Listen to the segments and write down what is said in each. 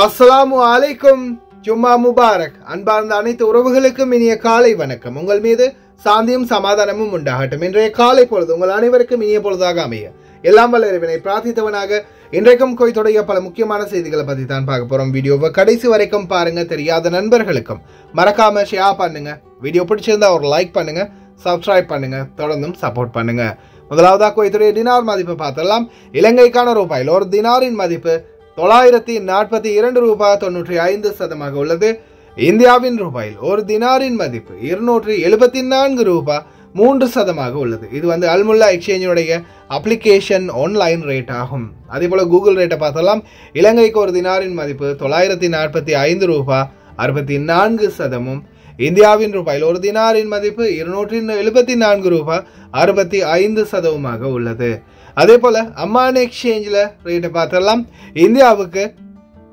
அஸ்ஸலாமு அலைக்கும். ஜும்மா முபாரக். அன்பார்ந்த அனைத்து உறவுகளுக்கும் இனிய காலை வணக்கம். உங்கள் மீது சாந்தியும் சமாதானமும் உண்டாகட்டும். இன்றைய காலை பொழுது உங்கள் அனைவருக்கும் இனிய பொழுதாக அமைய. எல்லாம் வல்ல இறைவனை பிரார்த்தித்தவனாக இன்றைக்கும் கோய்த்துடைய பல முக்கியமான செய்திகளை பற்றி தான் பார்க்க போறோம். வீடியோவை கடைசி வரைக்கும் பாருங்க தெரியாத நண்பர்களுக்கும். மறக்காம ஷேர் பண்ணுங்க. வீடியோ பிடிச்சிருந்தா ஒரு லைக் பண்ணுங்க சப்ஸ்கிரைப் பண்ணுங்க தொடர்ந்தும் சப்போர்ட் பண்ணுங்க. முதலாவதாக கோய்த்துடைய தினார் மதிப்பு பார்த்தலாம் இலங்கைக்கான ரூபாயில் ஒரு தினாரின் மதிப்பு தொள்ளாயிரத்தி நாற்பத்தி இரண்டு ரூபாய் தொண்ணூற்றி ஐந்து சதமாக உள்ளது. இந்தியாவின் ரூபாயில் ஒரு தினாரின் மதிப்பு இருநூற்றி எழுபத்தி நான்கு ரூபாய் மூன்று சதமாக உள்ளது. இது வந்து அல்முல்லா எக்ஸ்சேஞ்சினுடைய அப்ளிகேஷன் ஆன்லைன் ரேட் ஆகும். அதே போல கூகுள் ரேட்டை பார்த்தலாம் இலங்கைக்கு ஒரு தினாரின் மதிப்பு தொள்ளாயிரத்தி நாற்பத்தி ஐந்து ரூபாய் அறுபத்தி நான்கு சதமும். இந்தியாவின் ரூபாயில் ஒரு தினாரின் மதிப்பு இருநூற்றி எழுபத்தி நான்கு ரூபாய் அறுபத்தி ஐந்து சதவமாக உள்ளது. அதே போல் அம்மான் எக்ஸ்சேஞ்சில் ரேட்டை பார்த்தலாம் இந்தியாவுக்கு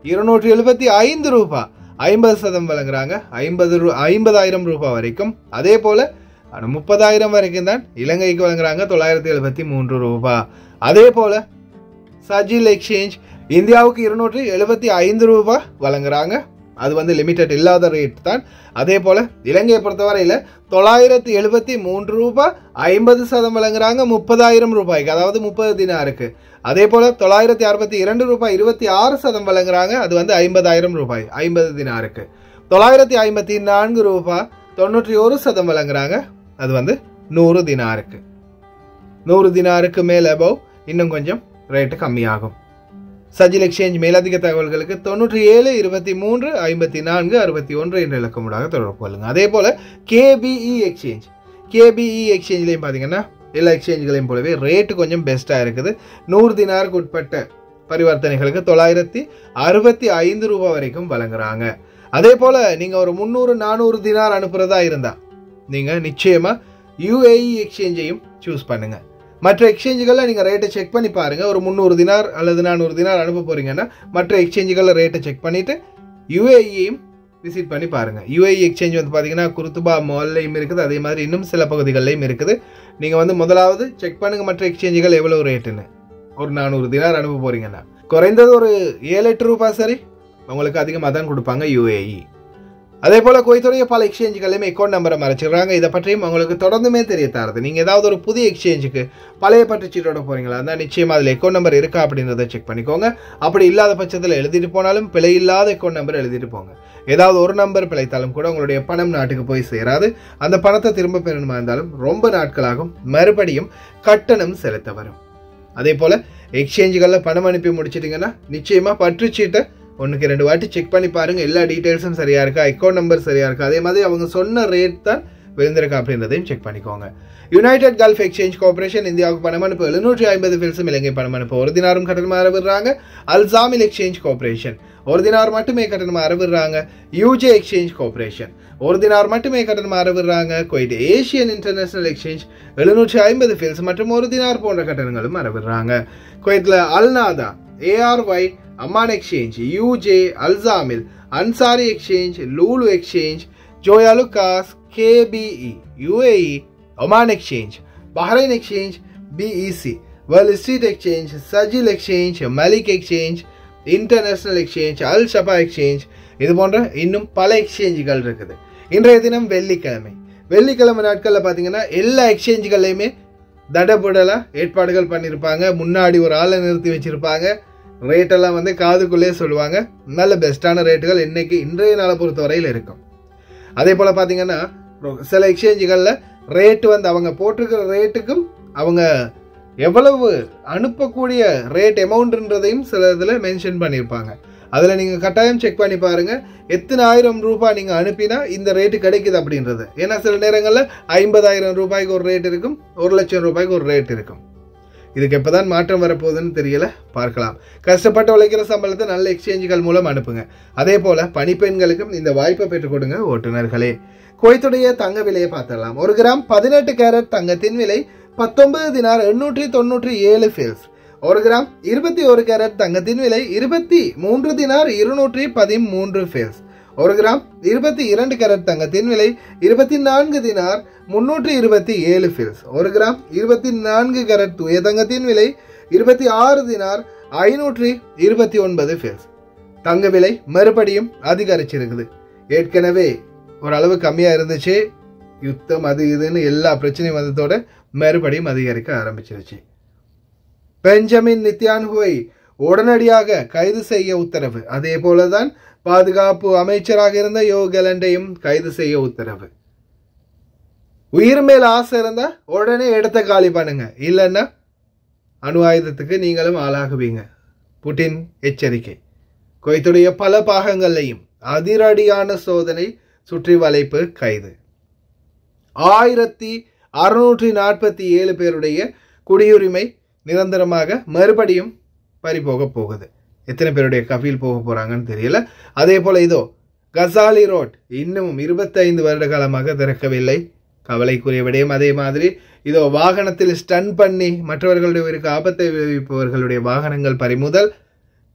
இருநூற்றி எழுபத்தி ஐந்து ரூபா ஐம்பது சதம் வழங்குறாங்க. ஐம்பது ரூ ஐம்பதாயிரம் ரூபாய் வரைக்கும். அதே போல் முப்பதாயிரம் வரைக்கும் தான் இலங்கைக்கு வழங்குறாங்க. தொள்ளாயிரத்தி எழுபத்தி மூன்று ரூபா அதே போல் சஜில் எக்ஸ்சேஞ்ச் இந்தியாவுக்கு இருநூற்றி எழுபத்தி ஐந்து ரூபாய் வழங்குறாங்க. அது வந்து லிமிட்டட் இல்லாத ரேட் தான். அதே போல் இலங்கையை பொறுத்தவரையில் தொள்ளாயிரத்தி எழுபத்தி மூன்று ரூபாய் ஐம்பது சதம் வழங்குறாங்க முப்பதாயிரம் ரூபாய்க்கு அதாவது முப்பது தினாருக்கு. அதே போல் தொள்ளாயிரத்தி அறுபத்தி இரண்டு ரூபாய் இருபத்தி ஆறு சதம் வழங்குறாங்க அது வந்து ஐம்பதாயிரம் ரூபாய் ஐம்பது தினாருக்கு. தொள்ளாயிரத்தி ஐம்பத்தி நான்கு ரூபாய் தொண்ணூற்றி ஒரு சதம் வழங்குறாங்க அது வந்து நூறு தினாருக்கு. நூறு தினாருக்கு மேலே அபவ் இன்னும் கொஞ்சம் ரேட்டு கம்மியாகும். சஜில் எக்ஸ்சேஞ்ச் மேலதிக தகவல்களுக்கு தொண்ணூற்றி ஏழு இருபத்தி மூன்று ஐம்பத்தி நான்கு அறுபத்தி ஒன்று என்ற இலக்கமுடாக தொடர்பு கொள்ளுங்கள் அதே போல் கேபிஇ எக்ஸ்சேஞ்ச் கேபிஇ எக்ஸ்சேஞ்ச்லேயும் பார்த்தீங்கன்னா எல்லா எக்ஸ்சேஞ்சுகளையும் போலவே ரேட்டு கொஞ்சம் பெஸ்ட்டாக இருக்குது. நூறு தினாருக்கு உட்பட்ட பரிவர்த்தனைகளுக்கு தொள்ளாயிரத்தி அறுபத்தி ஐந்து ரூபாய் வரைக்கும் வழங்குறாங்க. அதே போல் நீங்கள் ஒரு முந்நூறு நானூறு தினார் அனுப்புகிறதா இருந்தால் நீங்கள் நிச்சயமாக யூஏஇ எக்ஸ்சேஞ்சையும் சூஸ் பண்ணுங்கள் மற்ற எக்ஸ்சேஞ்சுகளில் நீங்கள் ரேட்டை செக் பண்ணி பாருங்கள் ஒரு முந்நூறு தினார் அல்லது நானூறு தினார் அனுப்ப போகிறீங்கன்னா மற்ற எக்ஸ்சேஞ்சுகளில் ரேட்டை செக் பண்ணிவிட்டு யுஏஇயும் விசிட் பண்ணி பாருங்கள் யுஏஇ எக்ஸ்சேஞ்ச் வந்து பார்த்தீங்கன்னா குருத்துபா மால்லையும் இருக்குது. அதே மாதிரி இன்னும் சில பகுதிகளிலையும் இருக்குது. நீங்கள் வந்து முதலாவது செக் பண்ணுங்கள் மற்ற எக்ஸ்சேஞ்சுகள் எவ்வளோ ரேட்டுன்னு ஒரு நானூறு தினார் அனுப்ப போகிறீங்கன்னா குறைந்தது ஒரு ஏழு எட்டு ரூபாய் சரி. உங்களுக்கு அதிகமாக தான் கொடுப்பாங்க யூஏஇ அதே போல குவைத்துடைய பல எக்ஸ்சேஞ்சுகளையும் அக்கௌண்ட் நம்பரை மறைச்சிடுறாங்க. இதை பற்றியும் உங்களுக்கு தொடர்ந்துமே தெரிய தருது. நீங்கள் ஏதாவது ஒரு புதிய எக்ஸ்சேஞ்சுக்கு பழைய பற்றுச்சீட்டோட போகிறீங்களா இருந்தால் நிச்சயமாக அதில் அக்கௌண்ட் நம்பர் இருக்கா அப்படின்றத செக் பண்ணிக்கோங்க. அப்படி இல்லாத பட்சத்தில் எழுதிட்டு போனாலும் பிழை இல்லாத அக்கௌண்ட் நம்பர் எழுதிட்டு போங்க. ஏதாவது ஒரு நம்பர் பிழைத்தாலும் கூட உங்களுடைய பணம் நாட்டுக்கு போய் சேராது. அந்த பணத்தை திரும்ப பெறணுமா இருந்தாலும் ரொம்ப நாட்களாகும். மறுபடியும் கட்டணம் செலுத்த வரும். அதே போல் எக்ஸ்சேஞ்சுகளில் பணம் அனுப்பி முடிச்சிட்டிங்கன்னா நிச்சயமாக பற்றுச்சீட்டை ஒன்றுக்கு ரெண்டு வாட்டி செக் பண்ணி பாருங்கள் எல்லா டீட்டெயில்ஸும் சரியாக இருக்கா? அக்கௌண்ட் நம்பர் சரியாக இருக்கா? அதே மாதிரி அவங்க சொன்ன ரேட் தான் விழுந்திருக்கா அப்படின்றதையும் செக் பண்ணிக்கோங்க. யுனைடெட் கல்ஃப் எக்ஸ்சேஞ்ச் கார்பரேஷன் இந்தியாவுக்கு பணம் அனுப்பு எழுநூற்றி ஐம்பது ஃபில்ஸும் இலங்கை பணம் அனுப்பு ஒரு தினாரும் கட்டணமாக அறவிடுறாங்க. அல்சாமில் எக்ஸ்சேஞ்ச் கார்பரேஷன் ஒரு தினார் மட்டுமே கட்டணமாக அறவிடுறாங்க. யூஜே எக்ஸ்சேஞ்ச் கார்பரேஷன் ஒரு தினார் மட்டுமே கட்டணமாக அறவிடுறாங்க. குவைட் ஏஷியன் இன்டர்நேஷனல் எக்ஸ்சேஞ்ச் எழுநூற்றி ஐம்பது ஃபில்ஸ் மற்றும் ஒரு தினார் போன்ற கட்டணங்களும் அறவிடுறாங்க. குவைத்தில் அல்நாதா ஏஆர்ஒய் அம்மான் எக்ஸ்சேஞ்ச் யூஜே அல்சாமில் Ansari exchange Lulu exchange Joyalukkas KBE UAE Oman exchange Bahrain exchange BEC world street exchange சஜில் exchange மலிக் எக்ஸ்சேஞ்ச் இன்டர்நேஷனல் எக்ஸ்சேஞ்ச் அல் ஷபா எக்ஸ்சேஞ்ச் இது போன்ற இன்னும் பல எக்ஸ்சேஞ்சுகள் இருக்குது. இன்றைய தினம் வெள்ளிக்கிழமை. வெள்ளிக்கிழமை நாட்களில் பார்த்தீங்கன்னா எல்லா எக்ஸ்சேஞ்சுகள்லையுமே தடபுடலாக ஏற்பாடுகள் பண்ணியிருப்பாங்க முன்னாடி ஒரு ஆளை நிறுத்தி வச்சுருப்பாங்க. ரேட்டெல்லாம் வந்து காதுக்குள்ளே சொல்லுவாங்க. நல்ல பெஸ்ட்டான ரேட்டுகள் இன்றைக்கி இன்றைய நாளை பொறுத்த வரையில் இருக்கும். அதே போல் பார்த்தீங்கன்னா சில எக்ஸ்சேஞ்சுகளில் ரேட்டு வந்து அவங்க போட்டிருக்கிற ரேட்டுக்கும் அவங்க எவ்வளவு அனுப்பக்கூடிய ரேட் அமௌண்ட்ன்றதையும் சில இதில் மென்ஷன் பண்ணியிருப்பாங்க அதில் நீங்கள் கட்டாயம் செக் பண்ணி பாருங்கள் எத்தனை ஆயிரம் ரூபாய் நீங்கள் அனுப்பினா இந்த ரேட்டு கிடைக்குது அப்படின்றது. ஏன்னா சில நேரங்களில் ஐம்பதாயிரம் ரூபாய்க்கு ஒரு ரேட் இருக்கும் ஒரு லட்சம் ரூபாய்க்கு ஒரு ரேட் இருக்கும். இதுக்கு எப்போ தான் மாற்றம் வரப்போகுதுன்னு தெரியல பார்க்கலாம். கஷ்டப்பட்டு உழைக்கிற சம்பளத்தை நல்ல எக்ஸ்சேஞ்சுகள் மூலம் அனுப்புங்க. அதே போல பணிப்பெண்களுக்கும் இந்த வாய்ப்பை பெற்றுக் கொடுங்க ஓட்டுநர்களே. குவைத்துடைய தங்க விலையை பார்த்துடலாம். ஒரு கிராம் பதினெட்டு கேரட் தங்கத்தின் விலை பத்தொன்பது தினார் எண்ணூற்றி தொண்ணூற்றி ஏழு ஃபீல்ஸ் ஒரு கிராம் இருபத்தி ஒரு கேரட் தங்கத்தின் விலை இருபத்தி மூன்று தினார் இருநூற்றி பதிமூன்று ஃபீல்ஸ் ஒரு கிராம் இருபத்தி இரண்டு கேரட் தங்கத்தின் விலை இருபத்தி நான்கு தினார் முன்னூற்றி இருபத்தி ஏழு ஃபில்ஸ் ஒரு கிராம் இருபத்தி நான்கு கேரட் தூய தங்கத்தின் விலை இருபத்தி ஆறு தினார் ஐநூற்றி இருபத்தி ஒன்பது ஃபில்ஸ் தங்க விலை மறுபடியும் அதிகரிச்சிருக்குது. ஏற்கனவே ஓரளவு கம்மியாக இருந்துச்சு. யுத்தம் அது இதுன்னு எல்லா பிரச்சனையும் வந்ததோட மறுபடியும் அதிகரிக்க ஆரம்பிச்சிருச்சு. பெஞ்சமின் நித்யான்ஹுவை உடனடியாக கைது செய்ய உத்தரவு. அதே போலதான் பாதுகாப்பு அமைச்சராக இருந்த யோ கெலண்டையும் கைது செய்ய உத்தரவு. உயிர் மேல் ஆசை இருந்தா உடனே இடத்த காலி பண்ணுங்க. இல்லைன்னா அணு ஆயுதத்துக்கு நீங்களும் ஆளாகுவீங்க. புட்டின் எச்சரிக்கை. குவைத்துடைய பல பாகங்களையும் அதிரடியான சோதனை சுற்றி வளைப்பு கைது. ஆயிரத்தி அறுநூற்றி நாற்பத்தி ஏழு பேருடைய குடியுரிமை நிரந்தரமாக மறுபடியும் பறிபோக போகுது. எத்தனை பேருடைய கஃபீல் போக போகிறாங்கன்னு தெரியல. அதே போல் இதோ கசாலி ரோட் இன்னமும் இருபத்தைந்து வருட காலமாக திறக்கவில்லை. கவலைக்குரிய விடயம் அதே மாதிரி. இதோ வாகனத்தில் ஸ்டன் பண்ணி மற்றவர்களுடைய உயிருக்கு ஆபத்தை விளைவிப்பவர்களுடைய வாகனங்கள் பறிமுதல்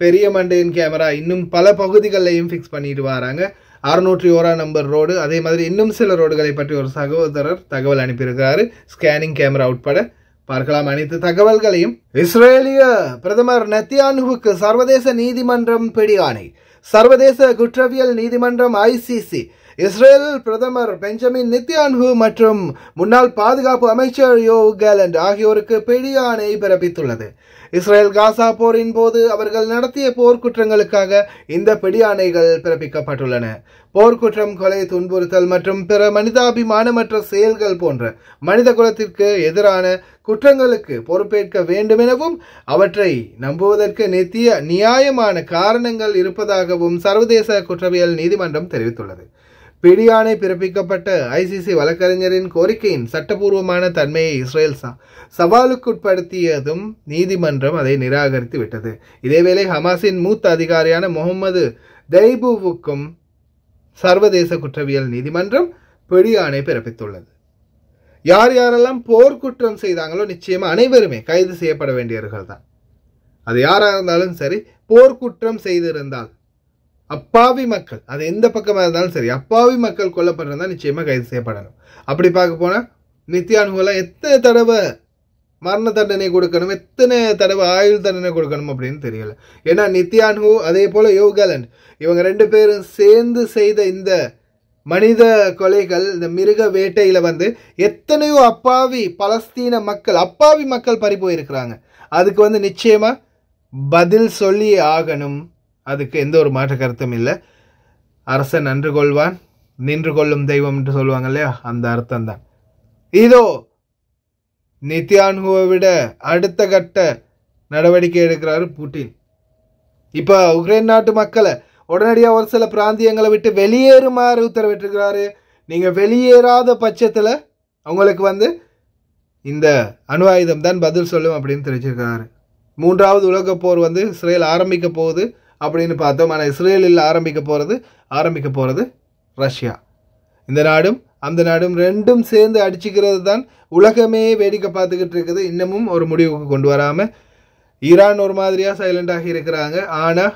பெரிய மண்டையின் கேமரா இன்னும் பல பகுதிகளையும் ஃபிக்ஸ் பண்ணிட்டு வராங்க. அறுநூற்றி ஓராம் நம்பர் ரோடு அதே மாதிரி இன்னும் சில ரோடுகளை பற்றி ஒரு சகோதரர் தகவல் அனுப்பியிருக்கிறாரு. ஸ்கேனிங் கேமரா உட்பட பார்க்கலாம் அனைத்து தகவல்களையும். இஸ்ரேலிய பிரதமர் நெத்தியானுவுக்கு சர்வதேச நீதிமன்றம் பிடியாணை சர்வதேச குற்றவியல் நீதிமன்றம் ஐசிசி. இஸ்ரேல் பிரதமர் பெஞ்சமின் நித்யான்ஹு மற்றும் முன்னாள் பாதுகாப்பு அமைச்சர் யோ கேலண்ட் ஆகியோருக்கு பிடியாணை பிறப்பித்துள்ளது. இஸ்ரேல் காசா போரின் போது அவர்கள் நடத்திய போர்க்குற்றங்களுக்காக இந்த பிடியாணைகள் பிறப்பிக்கப்பட்டுள்ளன. போர்க்குற்றம் கொலை துன்புறுத்தல் மற்றும் பிற மனிதாபிமானமற்ற செயல்கள் போன்ற மனித குலத்திற்கு எதிரான குற்றங்களுக்கு பொறுப்பேற்க வேண்டுமெனவும் அவற்றை நம்புவதற்கு நித்திய நியாயமான காரணங்கள் இருப்பதாகவும் சர்வதேச குற்றவியல் நீதிமன்றம் தெரிவித்துள்ளது. பிடியாணை பிறப்பிக்கப்பட்ட ஐசிசி வழக்கறிஞரின் கோரிக்கையின் சட்டபூர்வமான தன்மையை இஸ்ரேல் சவாலுக்குட்படுத்தியதும் நீதிமன்றம் அதை நிராகரித்து விட்டது இதேவேளை ஹமாஸின் மூத்த அதிகாரியான முகமது தைபுவுக்கும் சர்வதேச குற்றவியல் நீதிமன்றம் பிடியாணை பிறப்பித்துள்ளது. யார் யாரெல்லாம் போர்க்குற்றம் செய்தாங்களோ நிச்சயமாக அனைவருமே கைது செய்யப்பட வேண்டியவர்கள் தான். அது யாராக இருந்தாலும் சரி போர்க்குற்றம் செய்திருந்தால் அப்பாவி மக்கள் அது எந்த பக்கமாக இருந்தாலும் சரி அப்பாவி மக்கள் கொல்லப்படுறதா நிச்சயமாக கைது செய்யப்படணும். அப்படி பார்க்க போனால் நித்யானுகெல்லாம் எத்தனை தடவை மரண தண்டனை கொடுக்கணும் எத்தனை தடவை ஆயுள் தண்டனை கொடுக்கணும் அப்படின்னு தெரியல. ஏன்னா நித்யான்ஹு அதே போல யோகாலண்ட் இவங்க ரெண்டு பேரும் சேர்ந்து செய்த இந்த மனித கொலைகள் இந்த மிருக வேட்டையில வந்து எத்தனையோ அப்பாவி பலஸ்தீன மக்கள் அப்பாவி மக்கள் பறி போயிருக்கிறாங்க. அதுக்கு வந்து நிச்சயமா பதில் சொல்லி ஆகணும். அதுக்கு எந்த ஒரு மாற்று கருத்தும் இல்லை. அரசன் நன்று கொள்வான் நின்று கொள்ளும் தெய்வம் என்று சொல்லுவாங்க இல்லையா? அந்த அர்த்தம் தான் இதோ நித்யான்ஹுவை விட அடுத்த கட்ட நடவடிக்கை எடுக்கிறாரு புட்டின். இப்போ உக்ரைன் நாட்டு மக்களை உடனடியாக ஒரு சில பிராந்தியங்களை விட்டு வெளியேறுமாறு உத்தரவிட்டிருக்கிறாரு. நீங்கள் வெளியேறாத பட்சத்தில் அவங்களுக்கு வந்து இந்த அணு ஆயுதம் தான் பதில் சொல்லும் அப்படின்னு தெரிவிச்சிருக்கிறாரு. மூன்றாவது உலகப் போர் வந்து இஸ்ரேல் ஆரம்பிக்க போகுது அப்படின்னு பார்த்தோம். ஆனால் இஸ்ரேலில் ஆரம்பிக்க போகிறது ஆரம்பிக்க போகிறது ரஷ்யா. இந்த நாடும் அந்த நாடும் ரெண்டும் சேர்ந்து அடிச்சுக்கிறது தான் உலகமே வேடிக்கை பார்த்துக்கிட்டு இருக்குது இன்னமும் ஒரு முடிவுக்கு கொண்டு வராமல் ஈரான் ஒரு மாதிரியாக சைலண்டாகி இருக்கிறாங்க ஆனால்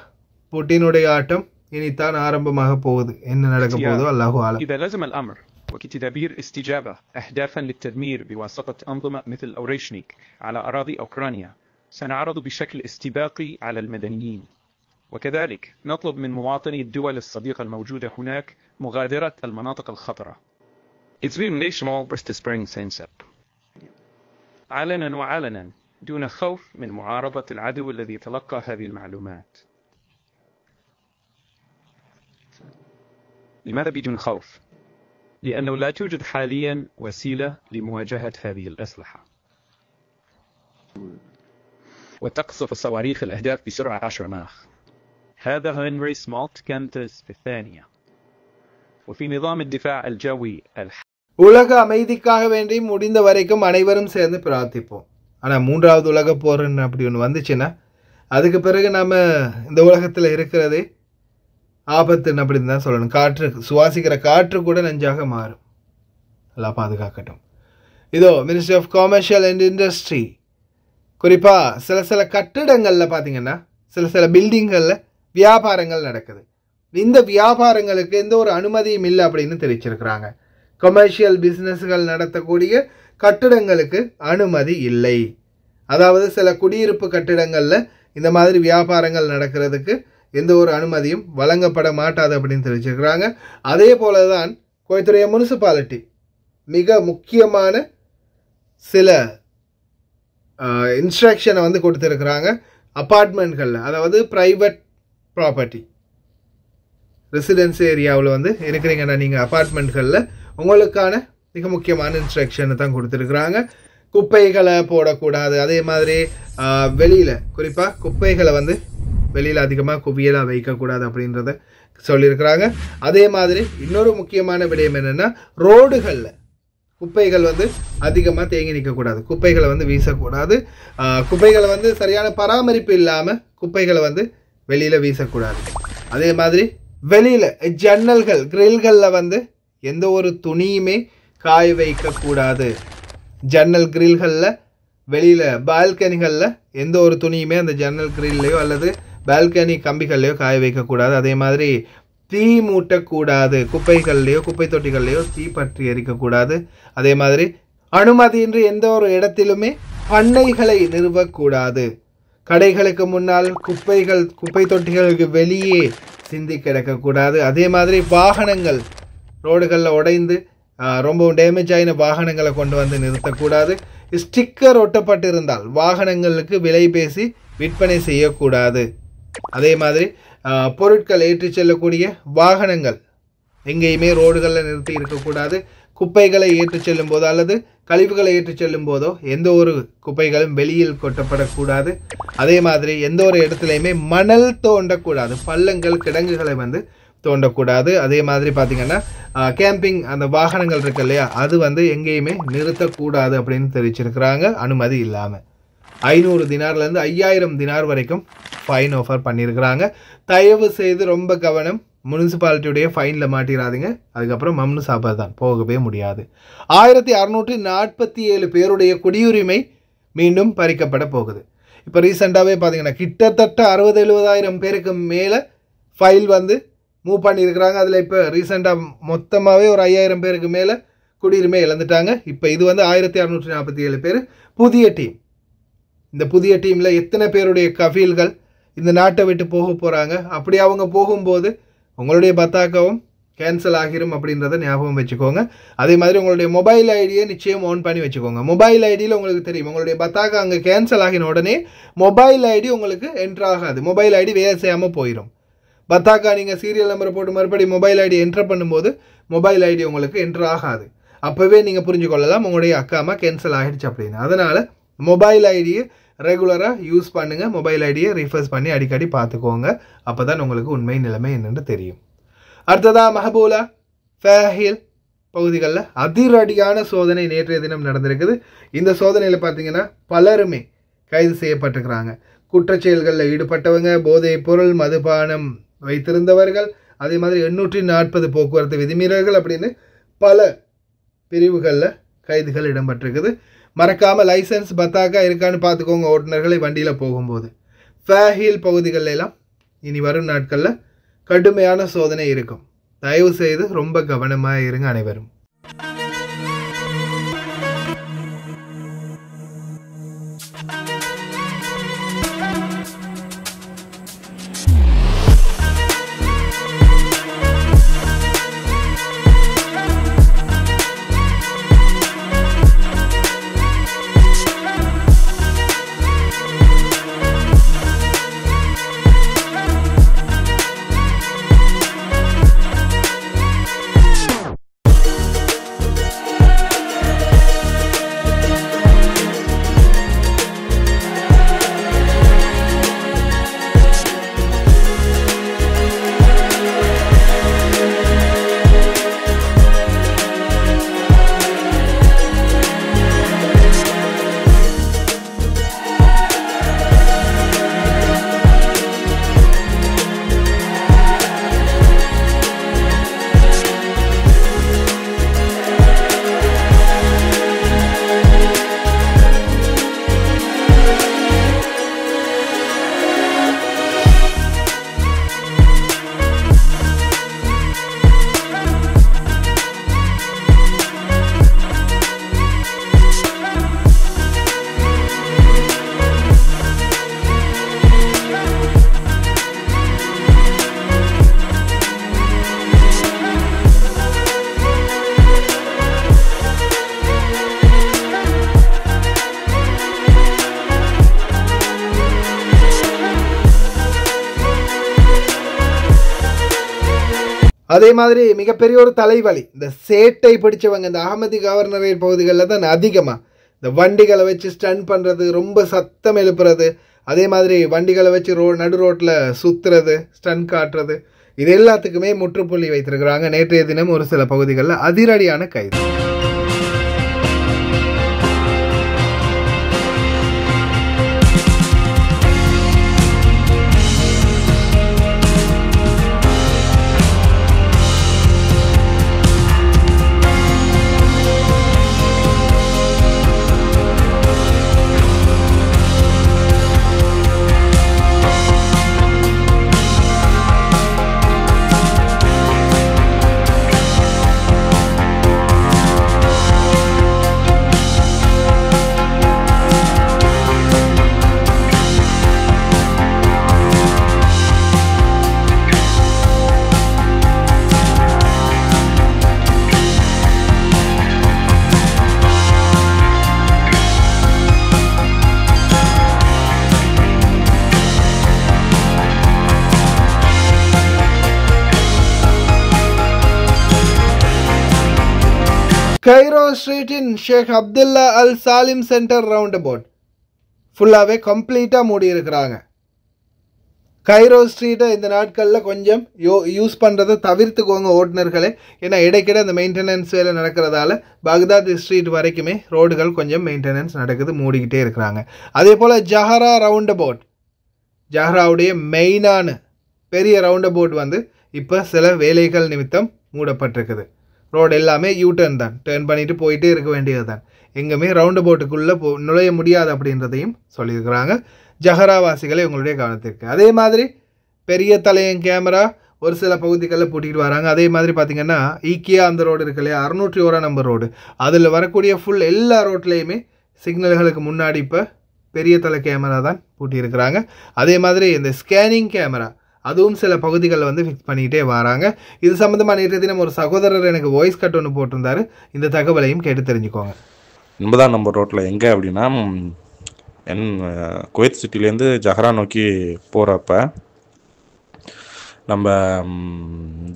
புட்டினுடைய ஆட்டம் இனித்தான் ஆரம்பமாக போகுது என்ன நடக்க போகுதோ அல்லாஹு ஆலம் إذا لزم الأمر وكتدابير استجابة أهدافا للتدمير بواسطة أنظمة مثل أوريشنيك على أراضي أوكرانيا سنعرض بشكل استباقي على المدنيين وكذلك نطلب من مواطني الدول الصديقة الموجودة هناك مغادرة المناطق الخطرة Been national Brist Spring Sensep. علنا وعلنا دون خوف من معارضة العدو الذي تلقى هذه المعلومات لماذا بدون خوف؟ لأنه لا توجد حاليا وسيلة لمواجهة هذه الأسلحة وتقصف الصواريخ الأهداف بسرعة 10 ماخ هذا هنري سمولت كانتس في الثانية وفي نظام الدفاع الجوي الح... உலக அமைதிக்காக வேண்டி முடிந்த வரைக்கும் அனைவரும் சேர்ந்து பிரார்த்திப்போம். ஆனால் மூன்றாவது உலக போர்ன்னு அப்படி ஒன்று வந்துச்சுன்னா அதுக்கு பிறகு நம்ம இந்த உலகத்தில் இருக்கிறதே ஆபத்துன்னு அப்படின்னு தான் சொல்லணும். காற்று சுவாசிக்கிற காற்று கூட நஞ்சாக மாறும். நல்லா பாதுகாக்கட்டும். இதோ ministry of commercial and industry குறிப்பாக சில சில கட்டிடங்களில் பார்த்தீங்கன்னா சில சில பில்டிங்களில் வியாபாரங்கள் நடக்குது. இந்த வியாபாரங்களுக்கு எந்த ஒரு அனுமதியும் இல்லை அப்படின்னு தெரிவிச்சிருக்கிறாங்க. கமர்ஷியல் பிஸ்னஸ்கள் நடத்தக்கூடிய கட்டிடங்களுக்கு அனுமதி இல்லை. அதாவது சில குடியிருப்பு கட்டிடங்களில் இந்த மாதிரி வியாபாரங்கள் நடக்கிறதுக்கு எந்த ஒரு அனுமதியும் வழங்கப்பட மாட்டாது அப்படின்னு தெரிவிச்சிருக்கிறாங்க. அதே போல தான் கோயத்துடைய முனிசிபாலிட்டி மிக முக்கியமான சில இன்ஸ்ட்ரக்ஷனை வந்து கொடுத்துருக்குறாங்க. அப்பார்ட்மெண்ட்களில் அதாவது ப்ரைவேட் ப்ராப்பர்ட்டி ரெசிடென்சி ஏரியாவில் வந்து இருக்கிறீங்கன்னா நீங்கள் அப்பார்ட்மெண்ட்களில் உங்களுக்கான மிக முக்கியமான இன்ஸ்ட்ரக்ஷனை தான் கொடுத்துருக்குறாங்க. குப்பைகளை போடக்கூடாது. அதே மாதிரி வெளியில் குறிப்பாக குப்பைகளை வந்து வெளியில் அதிகமாக குவியலாக வைக்கக்கூடாது அப்படின்றத சொல்லியிருக்கிறாங்க. அதே மாதிரி இன்னொரு முக்கியமான விடயம் என்னென்னா ரோடுகளில் குப்பைகள் வந்து அதிகமாக தேங்கி நிற்கக்கூடாது குப்பைகளை வந்து வீசக்கூடாது. குப்பைகளை வந்து சரியான பராமரிப்பு இல்லாமல் குப்பைகளை வந்து வெளியில் வீசக்கூடாது. அதே மாதிரி வெளியில் ஜன்னல்கள் கிரில்களில் வந்து எந்த ஒரு துணியுமே காய வைக்கக்கூடாது. ஜன்னல் கிரில்களில் வெளியில் பால்கனிகளில் எந்த ஒரு துணியுமே அந்த ஜன்னல் கிரில்லையோ அல்லது பால்கனி கம்பிகள்லையோ காய வைக்கக்கூடாது. அதே மாதிரி தீ மூட்டக்கூடாது. குப்பைகள்லையோ குப்பை தொட்டிகள்லையோ தீ பற்றி எரிக்கக்கூடாது. அதே மாதிரி அனுமதியின்றி எந்த ஒரு இடத்திலுமே பண்ணைகளை நிறுவக்கூடாது. கடைகளுக்கு முன்னால் குப்பைகள் குப்பை தொட்டிகளுக்கு வெளியே சிந்தி கிடக்கக்கூடாது. அதே மாதிரி வாகனங்கள் ரோடுகளில் உடைந்து ரொம்பவும் டேமேஜ் ஆகின வாகனங்களை கொண்டு வந்து நிறுத்தக்கூடாது. ஸ்டிக்கர் ஒட்டப்பட்டிருந்தால் வாகனங்களுக்கு விலை பேசி விற்பனை செய்யக்கூடாது. அதே மாதிரி பொருட்கள் ஏற்றிச் செல்லக்கூடிய வாகனங்கள் எங்கேயுமே ரோடுகளில் நிறுத்தி இருக்கக்கூடாது. குப்பைகளை ஏற்றி செல்லும் போதோ அல்லது கழிவுகளை ஏற்றி செல்லும் போதோ எந்த ஒரு குப்பைகளும் வெளியில் கொட்டப்படக்கூடாது. அதே மாதிரி எந்த ஒரு இடத்துலையுமே மணல் தோண்டக்கூடாது. பள்ளங்கள் கிடங்குகளை வந்து தோண்டக்கூடாது. அதே மாதிரி பார்த்திங்கன்னா கேம்பிங் அந்த வாகனங்கள் இருக்கு இல்லையா அது வந்து எங்கேயுமே நிறுத்தக்கூடாது அப்படின்னு தெரிவிச்சிருக்கிறாங்க. அனுமதி இல்லாமல் ஐநூறு தினார்லேருந்து ஐயாயிரம் தினார் வரைக்கும் ஃபைன் ஆஃபர் பண்ணியிருக்கிறாங்க தயவு செய்து ரொம்ப கவனம். முனிசிபாலிட்டியுடைய ஃபைனில் மாட்டிடாதீங்க அதுக்கப்புறம் மம்னு சாப்பாடு தான். போகவே முடியாது. ஆயிரத்தி அறநூற்றி நாற்பத்தி ஏழு பேருடைய குடியுரிமை மீண்டும் பறிக்கப்பட போகுது. இப்போ ரீசெண்டாகவே பார்த்தீங்கன்னா கிட்டத்தட்ட அறுபது எழுபதாயிரம் பேருக்கு மேலே ஃபைல் வந்து மூவ் பண்ணியிருக்கிறாங்க. அதில் இப்போ ரீசெண்டாக மொத்தமாகவே ஒரு ஐயாயிரம் பேருக்கு மேலே குடியுரிமை இழந்துட்டாங்க. இப்போ இது வந்து ஆயிரத்தி அறநூற்றி நாற்பத்தி ஏழு பேர். புதிய டீம் இந்த புதிய டீமில் எத்தனை பேருடைய கஃபீல்கள் இந்த நாட்டை விட்டு போக போகிறாங்க அப்படி அவங்க போகும்போது உங்களுடைய பத்தாக்காவும் கேன்சல் ஆகிரும் அப்படின்றத ஞாபகம் வச்சுக்கோங்க. அதே மாதிரி உங்களுடைய மொபைல் ஐடியை நிச்சயம் ஆன் பண்ணி வச்சுக்கோங்க. மொபைல் ஐடியில் உங்களுக்கு தெரியும். உங்களுடைய பத்தாக்கா அங்கே கேன்சல் ஆகின உடனே மொபைல் ஐடி உங்களுக்கு என்ட்ராகாது மொபைல் ஐடி வேலை செய்யாமல் போயிடும் பத்தாக்கா நீங்கள் சீரியல் நம்பரை போட்டு மறுபடியும் மொபைல் ஐடி என்டர் பண்ணும்போது மொபைல் ஐடி உங்களுக்கு என்ட்ரு ஆகாது. அப்போவே நீங்கள் புரிஞ்சு கொள்ளலாம் உங்களுடைய அக்காமா கேன்சல் ஆகிடுச்சு அப்படின்னு. அதனால் மொபைல் ஐடியை ரெகுலராக யூஸ் பண்ணுங்கள் மொபைல் ஐடியை ரீஃபர்ஸ் பண்ணி அடிக்கடி பார்த்துக்கோங்க. அப்போ தான் உங்களுக்கு உண்மை நிலைமை என்னென்று தெரியும். அடுத்ததாக மஹபூலா ஃபேஹில் பகுதிகளில் அதிரடியான சோதனை நேற்றைய தினம் நடந்திருக்குது. இந்த சோதனையில் பார்த்தீங்கன்னா பலருமே கைது செய்யப்பட்டிருக்கிறாங்க. குற்றச்செயல்களில் ஈடுபட்டவங்க போதைப் பொருள் மதுபானம் வைத்திருந்தவர்கள் அதே மாதிரி எண்ணூற்றி நாற்பது போக்குவரத்து விதிமீறல்கள் அப்படின்னு பல பிரிவுகளில் கைதுகள் இடம்பெற்றிருக்குது. மறக்காமல் லைசன்ஸ் பத்தாக்கா இருக்கான்னு பார்த்துக்கோங்க ஓட்டுநர்களை வண்டியில் போகும்போது. ஃபேஹில் பகுதிகளில் எல்லாம் இனி வரும் நாட்களில் கடுமையான சோதனை இருக்கும். தயவு செய்து ரொம்ப கவனமாக இருங்க அனைவரும். அதே மாதிரி மிகப்பெரிய ஒரு தலைவலி. இந்த சேட்டை பிடிச்சவங்க இந்த அகமதி கவர்னரேட் பகுதிகளில் தான் அதிகமாக இந்த வண்டிகளை வச்சு ஸ்டன் பண்ணுறது ரொம்ப சத்தம் எழுப்புறது அதே மாதிரி வண்டிகளை வச்சு ரோ நடு ரோட்டில் சுற்றுறது ஸ்டன் காட்டுறது இது எல்லாத்துக்குமே முற்றுப்புள்ளி வைத்திருக்கிறாங்க. நேற்றைய தினம் ஒரு சில பகுதிகளில் அதிரடியான கைது. ஸ்ட்ரீட்டின் Sheikh Abdullah Al Salem centre roundabout ஃபுல்லாகவே கம்ப்ளீட்டாக மூடி இருக்கிறாங்க கைரோ ஸ்ட்ரீட்டை இந்த நாட்களில் கொஞ்சம் யோ யூஸ் பண்ணுறதை தவிர்த்துக்கோங்க ஓட்டுநர்களே. ஏன்னா இடைக்கிட அந்த மெயின்டெனன்ஸ் வேலை நடக்கிறதால பக்தாத் ஸ்ட்ரீட் வரைக்குமே ரோடுகள் கொஞ்சம் மெயின்டெனன்ஸ் நடக்குது மூடிக்கிட்டே இருக்கிறாங்க. அதே போல் ஜஹரா ரவுண்ட் அபவுட் ஜஹராவுடைய மெயினான பெரிய ரவுண்ட் அபவுட் வந்து இப்போ சில வேலைகள் நிமித்தம் மூடப்பட்டிருக்குது. ரோடு எல்லாமே யூ டேர்ன் தான். டேர்ன் பண்ணிட்டு போயிட்டே இருக்க வேண்டியது தான் எங்குமே ரவுண்ட் அபவுட்டுக்குள்ளே போ நுழைய முடியாது அப்படின்றதையும் சொல்லியிருக்கிறாங்க. ஜஹராவாசிகளை உங்களுடைய கவனத்திற்கு. அதே மாதிரி பெரிய தலையன் கேமரா ஒரு சில பகுதிகளில் பூட்டிகிட்டு வராங்க. அதே மாதிரி பார்த்தீங்கன்னா ஈக்கியா அந்த ரோடு இருக்கு இல்லையா? அறுநூற்றி ஓரா நம்பர் ரோடு அதில் வரக்கூடிய ஃபுல் எல்லா ரோட்லேயுமே சிக்னல்களுக்கு முன்னாடி இப்போ பெரிய தலை கேமரா தான் பூட்டியிருக்கிறாங்க. அதே மாதிரி இந்த ஸ்கேனிங் கேமரா அதுவும் சில பகுதிகளில் வந்து ஃபிக்ஸ் பண்ணிக்கிட்டே வராங்க. இது சம்மந்தமாக நேற்று தினம் ஒரு சகோதரர் எனக்கு வாய்ஸ் கட் ஒன்று போட்டிருந்தாரு. இந்த தகவலையும் கேட்டு தெரிஞ்சுக்கோங்க. எண்பதாம் நம்பர் ரோட்டில் எங்கே அப்படின்னா என் குவைத் சிட்டிலேருந்து ஜஹரா நோக்கி போகிறப்ப நம்ம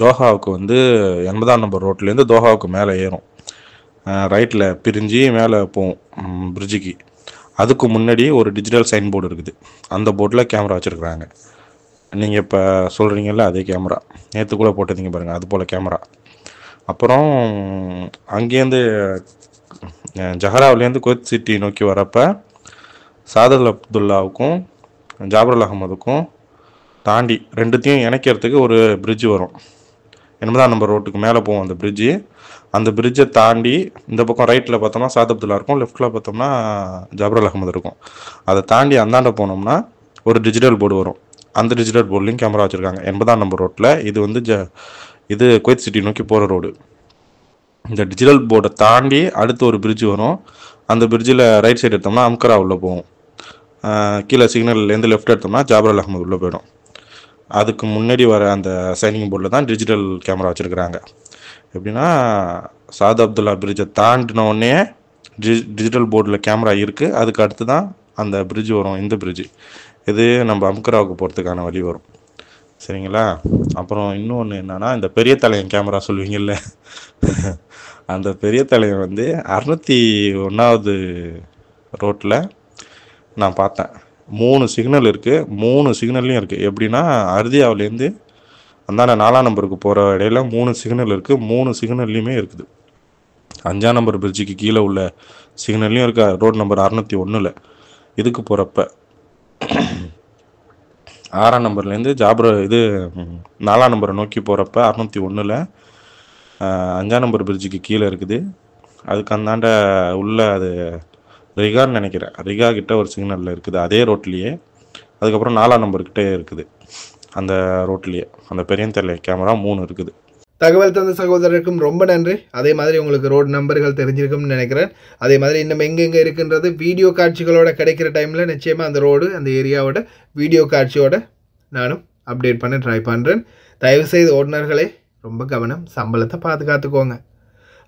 தோஹாவுக்கு வந்து எண்பதாம் நம்பர் ரோட்லேருந்து தோஹாவுக்கு மேலே ஏறும். ரைட்டில் பிரிஞ்சு மேலே போவோம் பிரிட்ஜுக்கு அதுக்கு முன்னாடி ஒரு டிஜிட்டல் சைன் போர்டு இருக்குது. அந்த போர்டில் கேமரா வச்சுருக்குறாங்க. நீங்கள் இப்போ சொல்கிறீங்கல்ல அதே கேமரா நேற்று கூட போட்டிருந்தீங்க பாருங்கள் அது போல் கேமரா அப்புறம் அங்கேருந்து ஜஹராவிலேருந்து குவைத் சிட்டி நோக்கி வரப்போ சாதல் அப்துல்லாவுக்கும் ஜாபருல் அகமதுக்கும் தாண்டி ரெண்டுத்தையும் இணைக்கிறதுக்கு ஒரு பிரிட்ஜ் வரும். எண்பதாம் நம்பர் ரோட்டுக்கு மேலே போவோம் அந்த பிரிட்ஜு அந்த பிரிட்ஜை தாண்டி இந்த பக்கம் ரைட்டில் பார்த்தோம்னா சாத் அப்துல்லா இருக்கும் லெஃப்ட்டில் பார்த்தோம்னா ஜாபருல் அகமது இருக்கும். அதை தாண்டி அந்தாண்ட போனோம்னா ஒரு டிஜிட்டல் போர்டு வரும். அந்த டிஜிட்டல் போர்ட்லேயும் கேமரா வச்சுருக்காங்க. எண்பதாம் நம்பர் ரோட்டில் இது வந்து ஜ இது குவைத் சிட்டி நோக்கி போகிற ரோடு இந்த டிஜிட்டல் போர்டை தாண்டி அடுத்து ஒரு பிரிட்ஜ் வரும். அந்த பிரிட்ஜில் ரைட் சைடு எடுத்தோம்னா அம்கரா உள்ளே போகும். கீழே சிக்னல்லேருந்து லெஃப்ட் எடுத்தோம்னா ஜாபர் அஹமது உள்ளே போயிடும். அதுக்கு முன்னாடி வர அந்த சைனிங் போர்டில் தான் டிஜிட்டல் கேமரா வச்சுருக்குறாங்க. எப்படின்னா சாத் அப்துல்லா பிரிட்ஜை தாண்டின உடனே டிஜிட்டல் போர்டில் கேமரா இருக்குது அதுக்கு அடுத்து தான் அந்த பிரிட்ஜ் வரும் இந்த பிரிட்ஜ் இது நம்ம அம்கராவுக்கு போகிறதுக்கான வழி வரும். சரிங்களா? அப்புறம் இன்னொன்று என்னன்னா இந்த பெரிய தலையன் கேமரா சொல்லுவீங்கல்ல? அந்த பெரிய தலையன் வந்து அறுநூத்தி ஒன்றாவது ரோட்டில் நான் பார்த்தேன். மூணு சிக்னல் இருக்குது மூணு சிக்னல்லையும் இருக்குது எப்படின்னா அறுதியாவிலேருந்து அந்தாண்ட நாலாம் நம்பருக்கு போகிற இடையில மூணு சிக்னல் இருக்குது மூணு சிக்னல்லையுமே இருக்குது. அஞ்சாம் நம்பர் பிரிட்ஜுக்கு கீழே உள்ள சிக்னல்லையும் இருக்கா. ரோட் நம்பர் அறுநூற்றி ஒன்றில் இதுக்கு போகிறப்ப ஆறாம் நம்பர்லேருந்து ஜாபர் இது நாலாம் நம்பரை நோக்கி போகிறப்ப அறுநூத்தி ஒன்றில் அஞ்சாம் நம்பர் பிரிட்ஜுக்கு கீழே இருக்குது. அதுக்கு அந்தாண்ட உள்ள அது ரிகான்னு நினைக்கிறேன். ரிகா கிட்ட ஒரு சிக்னலில் இருக்குது. அதே ரோட்லேயே அதுக்கப்புறம் நாலாம் நம்பர் கிட்டே இருக்குது. அந்த ரோட்லேயே அந்த பெரியந்தலை கேமரா மூணு இருக்குது. தகவல் தந்த சகோதரருக்கும் ரொம்ப நன்றி. அதே மாதிரி உங்களுக்கு ரோடு நம்பர்கள் தெரிஞ்சிருக்கும்னு நினைக்கிறேன். அதே மாதிரி இன்னும் எங்கெங்கே இருக்குன்றது? வீடியோ காட்சிகளோட கிடைக்கிற டைமில் நிச்சயமாக அந்த ரோடு அந்த ஏரியாவோட வீடியோ காட்சியோட நானும் அப்டேட் பண்ண ட்ரை பண்ணுறேன் தயவுசெய்து ஓட்டுநர்களே ரொம்ப கவனம் சம்பளத்தை பாதுகாத்துக்கோங்க.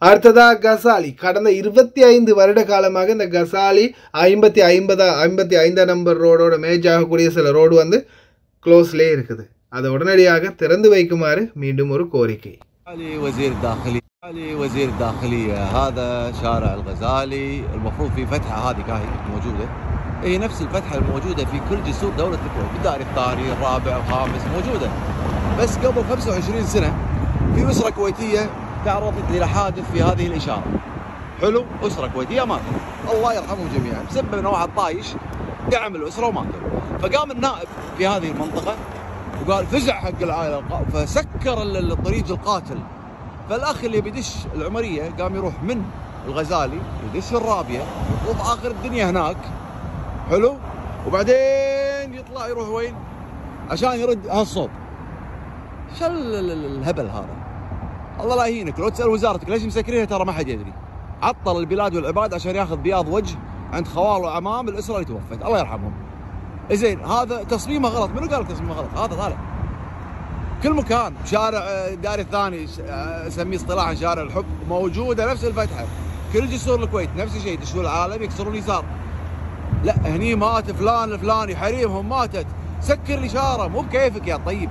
அடுத்ததா கசாலி. கடந்த இருபத்தி ஐந்து வருட காலமாக இந்த கசாலி ஐம்பத்தி ஐம்பதா ஐம்பத்தி ஐந்தாம் நம்பர் ரோடோட மேஜ் ஆகக்கூடிய சில ரோடு வந்து க்ளோஸ்லேயே இருக்குது. அதை உடனடியாக திறந்து வைக்குமாறு மீண்டும் ஒரு கோரிக்கை علي وزير الداخلية علي وزير الداخلية هذا شارع الغزالي المفروض في فتحة هذه كاهي موجودة هي نفس الفتحة الموجودة في كل جسور دولة الكويت بالدائري الثاني الرابع الخامس موجودة بس قبل 25 سنة في أسرة كويتية تعرضت إلى حادث في هذه الإشارة حلو أسرة كويتية ماتت الله يرحمهم جميعا بسبب أن واحد طايش دعم الأسرة وماتوا فقام النائب في هذه المنطقة وقال فزع حق العائلة فسكر ال- ال- الطريق القاتل. فالأخ اللي بيدش العمرية قام يروح من الغزالي يدش الرابية يطوف آخر الدنيا هناك. حلو؟ وبعدين يطلع يروح وين؟ عشان يرد هالصوب. ال- الهبل هذا؟ الله لا يهينك لو تسأل وزارتك ليش مسكرينها ترى ما حد يدري. عطل البلاد والعباد عشان ياخذ بياض وجه عند خوال وعمام الاسره اللي توفت. الله يرحمهم. زين هذا تصميمه غلط. منو قال تصميمه غلط؟ هذا طالع. كل مكان شارع آه، داري الثاني آه، اسميه اصطلاحا شارع الحب موجودة نفس الفتحة. كل جسور الكويت نفس الشيء يدشون العالم يكسرون يسار لا هني مات فلان الفلاني حريمهم ماتت. سكر الإشارة مو بكيفك يا طيب.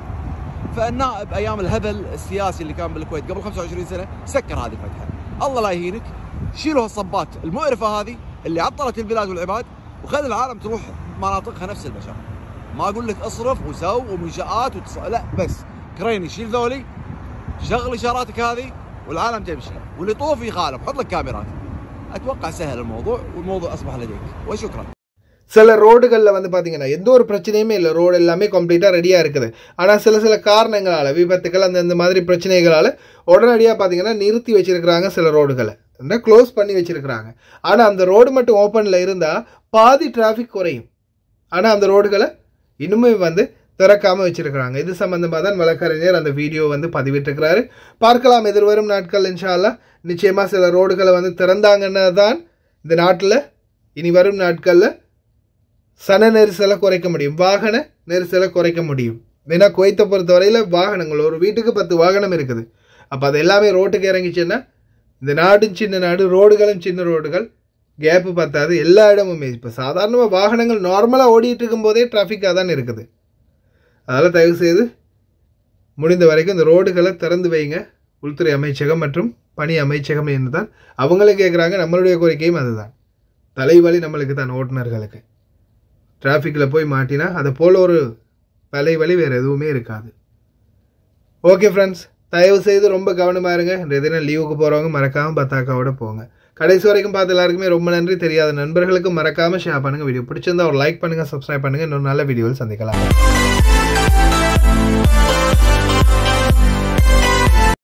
فالنائب أيام الهبل السياسي اللي كان بالكويت قبل 25 سنة سكر هذه الفتحة. الله لا يهينك. شيلوا هالصبات المقرفه هذه اللي عطلت البلاد والعباد وخلي العالم تروح مناطقها نفس البشر ما اقول لك اصرف وسو ومنشات وتص... لا بس كريني شيل ذولي شغل اشاراتك هذه والعالم تمشي واللي يطوف يخالف حط لك كاميرات اتوقع سهل الموضوع والموضوع اصبح لديك وشكرا சில ரோடுகளில் வந்து பார்த்தீங்கன்னா எந்த ஒரு பிரச்சனையுமே இல்லை ரோடு எல்லாமே கம்ப்ளீட்டாக ரெடியாக இருக்குது ஆனால் சில சில காரணங்களால் விபத்துகள் அந்த இந்த மாதிரி பிரச்சனைகளால் உடனடியாக பார்த்தீங்கன்னா நிறுத்தி வச்சிருக்கிறாங்க சில ரோடுகளை க்ளோஸ் பண்ணி வச்சிருக்கிறாங்க ஆனால் அந்த ரோடு மட்டும் ஓப்பனில் இருந்தால் பாதி டிராஃபிக் குறையும் ஆனால் அந்த ரோடுகளை இன்னுமே வந்து திறக்காமல் வச்சுருக்கிறாங்க. இது சம்மந்தமாக தான் வழக்கறிஞர் அந்த வீடியோ வந்து பதிவிட்டிருக்கிறாரு. பார்க்கலாம் எதிர்வரும் நாட்கள் இன்ஷால்லா நிச்சயமாக சில ரோடுகளை வந்து திறந்தாங்கன்னா தான் இந்த நாட்டில் இனி வரும் நாட்களில் சன நெரிசலை குறைக்க முடியும். வாகன நெரிசலை குறைக்க முடியும். ஏன்னா குவைத்தை பொறுத்தவரையில் வாகனங்கள் ஒரு வீட்டுக்கு பத்து வாகனம் இருக்குது. அப்போ அது எல்லாமே ரோட்டுக்கு இறங்கிச்சுன்னா இந்த நாடும் சின்ன நாடு ரோடுகளும் சின்ன ரோடுகள். கேப்பு பத்தாது எல்லா இடமுமே இப்போ சாதாரணமாக வாகனங்கள் நார்மலாக ஓடிட்டு இருக்கும்போதே டிராஃபிக்காக தான் இருக்குது. அதனால் தயவு செய்து முடிந்த வரைக்கும் இந்த ரோடுகளை திறந்து வைங்க. உள்துறை அமைச்சகம் மற்றும் பணி அமைச்சகம் என்று தான் அவங்களும் கேட்குறாங்க நம்மளுடைய கோரிக்கையும் அதுதான். தலைவலி நம்மளுக்கு தான் ஓட்டுநர்களுக்கு. டிராஃபிக்கில் போய் மாட்டினா அதை போல் ஒரு தலைவலி வேறு எதுவுமே இருக்காது. ஓகே ஃப்ரெண்ட்ஸ் தயவு செய்து ரொம்ப கவனமாக இருங்க. இந்த தினம் லீவுக்கு போகிறவங்க மறக்காமல் பத்தாக்காவோட போங்க. கடைசி வரைக்கும் பார்த்து எல்லாருக்குமே ரொம்ப நன்றி. தெரியாத நண்பர்களுக்கு மறக்காமல் ஷேர் பண்ணுங்கள் வீடியோ பிடிச்சிருந்தா ஒரு லைக் பண்ணுங்கள் சப்ஸ்கிரைப் பண்ணுங்கள் இன்னொரு நல்ல வீடியோவில் சந்திக்கலாம்.